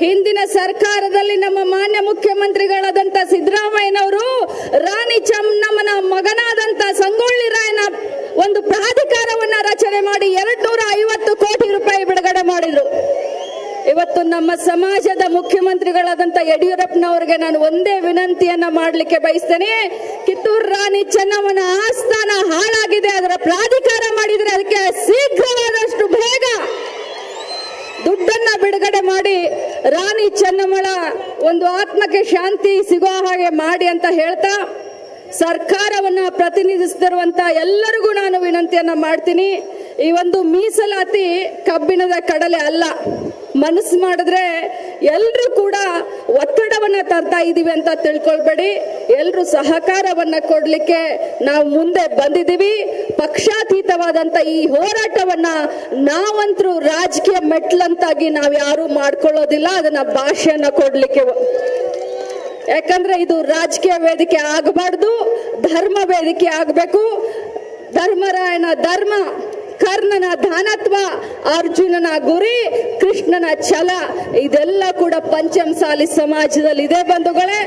ಹಿಂದಿನ ಸರ್ಕಾರದಲ್ಲಿ ನಮ್ಮ ಮಾನ್ಯ ಮುಖ್ಯಮಂತ್ರಿಗಳಾದಂತ ಸಿದ್ದರಾಮಯ್ಯನವರು, ರಾಣಿ ಚೆನ್ನಮ್ಮನ ಮಗನಾದಂತ ಸಂಗೊಳ್ಳಿ ರಾಯನ ಒಂದು ಪ್ರಾಧಿಕಾರವನ್ನ ರಚನೆ ಮಾಡಿ ಎರಡ್ ನೂರ ಐವತ್ತು ಕೋಟಿ ರೂಪಾಯಿ ಬಿಡುಗಡೆ ಮಾಡಿದ್ರು. ಇವತ್ತು ನಮ್ಮ ಸಮಾಜದ ಮುಖ್ಯಮಂತ್ರಿಗಳಾದಂತ ಯಡಿಯೂರಪ್ಪನವರಿಗೆ ನಾನು ಒಂದೇ ವಿನಂತಿಯನ್ನ ಮಾಡಲಿಕ್ಕೆ ಬಯಸ್ತೇನೆ. ಕಿತ್ತೂರು ರಾಣಿ ಚೆನ್ನಮ್ಮನ ಆಸ್ಥಾನ ಹಾಳಾಗಿದೆ, ಅದರ ಪ್ರಾಧಿಕಾರ ಮಾಡಿದ್ರೆ ಅದಕ್ಕೆ ಶೀಘ್ರವಾದಷ್ಟು ಬೇಗ ದುಡ್ಡನ್ನ ಬಿಡುಗಡೆ ಮಾಡಿ ರಾಣಿ ಚೆನ್ನಮ್ಮಳ ಒಂದು ಆತ್ಮಕ್ಕೆ ಶಾಂತಿ ಸಿಗೋ ಹಾಗೆ ಮಾಡಿ ಅಂತ ಹೇಳ್ತಾ ಸರ್ಕಾರವನ್ನ ಪ್ರತಿನಿಧಿಸುತ್ತಿರುವಂತ ಎಲ್ಲರಿಗೂ ನಾನು ವಿನಂತಿಯನ್ನ ಮಾಡ್ತೀನಿ. ಈ ಒಂದು ಮೀಸಲಾತಿ ಕಬ್ಬಿಣದ ಕಡಲೆ ಅಲ್ಲ. ಮನಸ್ಸು ಮಾಡಿದ್ರೆ ಎಲ್ಲರೂ ಕೂಡ ಒತ್ತಡವನ್ನ ತರ್ತಾ ಇದೀವಿ ಅಂತ ತಿಳ್ಕೊಳ್ಬೇಡಿ. ಎಲ್ಲರೂ ಸಹಕಾರವನ್ನ ಕೊಡ್ಲಿಕ್ಕೆ ನಾವು ಮುಂದೆ ಬಂದಿದ್ದೀವಿ. ಪಕ್ಷಾತೀತವಾದಂತ ಈ ಹೋರಾಟವನ್ನ ನಾವಂತರೂ ರಾಜಕೀಯ ಮೆಟ್ಲಂತಾಗಿ ನಾವ್ ಯಾರು ಮಾಡ್ಕೊಳ್ಳೋದಿಲ್ಲ. ಅದನ್ನ ಭಾಷೆಯನ್ನ ಕೊಡ್ಲಿಕ್ಕೆ ಯಾಕಂದ್ರೆ ಇದು ರಾಜಕೀಯ ವೇದಿಕೆ ಆಗಬಾರ್ದು, ಧರ್ಮ ವೇದಿಕೆ ಆಗಬೇಕು. ಧರ್ಮರಾಯನ ಧರ್ಮ, ಕರ್ಣನ ಧಾನತ್ವ ಅರ್ಜುನನ ಗುರಿ, ಕೃಷ್ಣನ ಛಲ, ಇದೆಲ್ಲ ಕೂಡ ಪಂಚಮಸಾಲಿ ಸಮಾಜದಲ್ಲಿ ಇದೆ ಬಂಧುಗಳೇ.